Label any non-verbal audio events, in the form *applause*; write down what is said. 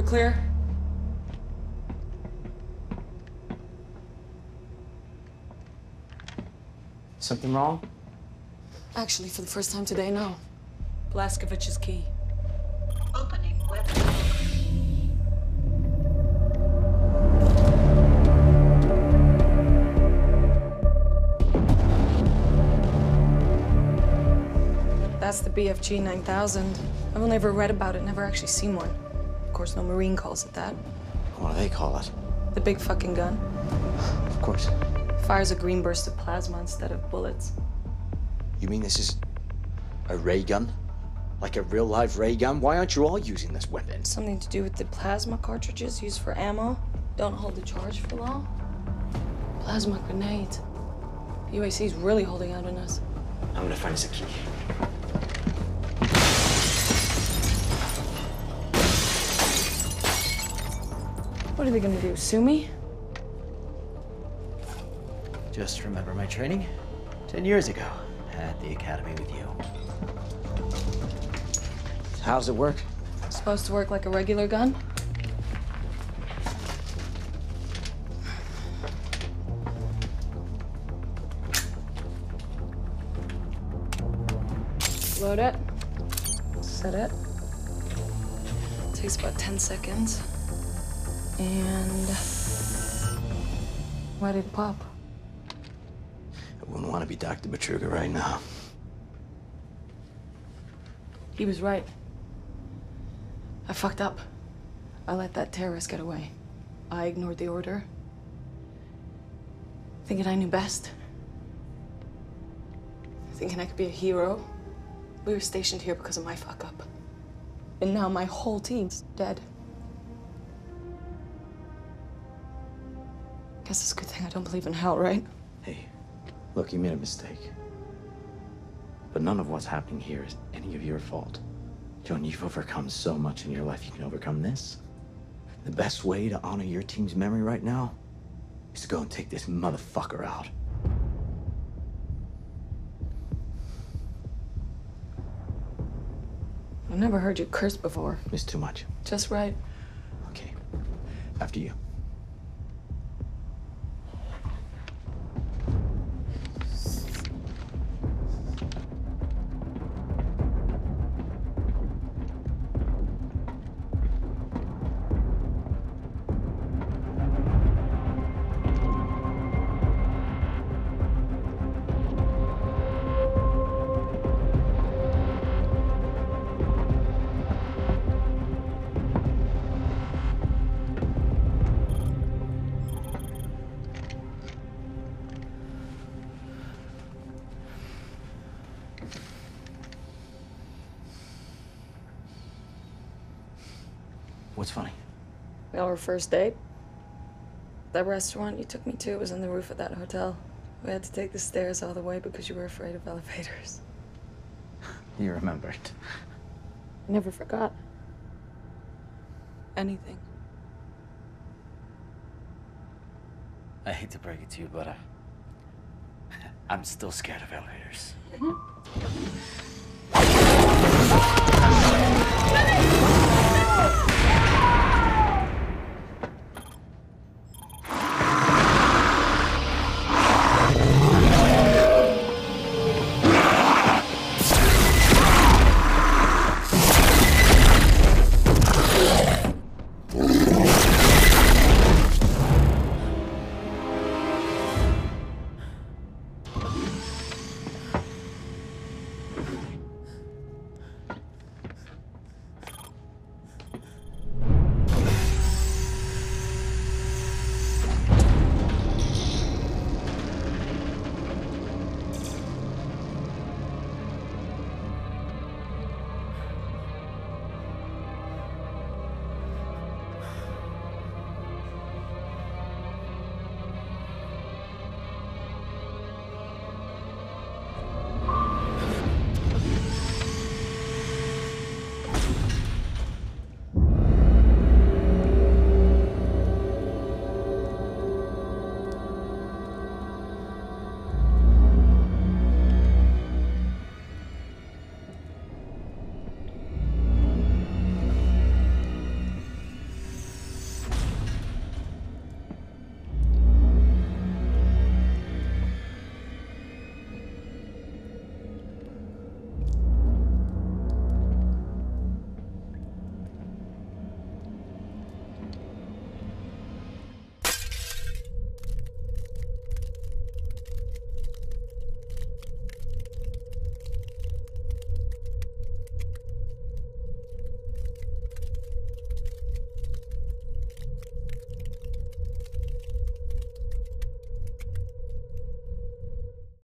We're clear? Something wrong? Actually, for the first time today, no. Blaskovich's key. Opening weapon. That's the BFG 9000. I've only ever read about it, never actually seen one. Of course, no Marine calls it that. What do they call it? The big fucking gun. Of course. Fires a green burst of plasma instead of bullets. You mean this is a ray gun? Like a real live ray gun? Why aren't you all using this weapon? Something to do with the plasma cartridges used for ammo. Don't hold the charge for long. Plasma grenades. The UAC's really holding out on us. I'm gonna find us a key. What are they gonna do, sue me? Just remember my training? Ten years ago at the academy with you. How's it work? Supposed to work like a regular gun? Load it. Set it. Takes about 10 seconds. And. Ready to pop. I wouldn't want to be Dr. Betruger right now. He was right. I fucked up. I let that terrorist get away. I ignored the order. Thinking I knew best. Thinking I could be a hero. We were stationed here because of my fuck up. And now my whole team's dead. Guess it's a good thing I don't believe in hell, right? Hey, look, you made a mistake. But none of what's happening here is any of your fault. Joan, you've overcome so much in your life, you can overcome this. The best way to honor your team's memory right now is to go and take this motherfucker out. I've never heard you curse before. It's too much. Just right. Okay. After you. What's funny? Well, our first date. That restaurant you took me to was on the roof of that hotel. We had to take the stairs all the way because you were afraid of elevators. You remembered. I never forgot. Anything. I hate to break it to you, but uh, I'm still scared of elevators. *laughs*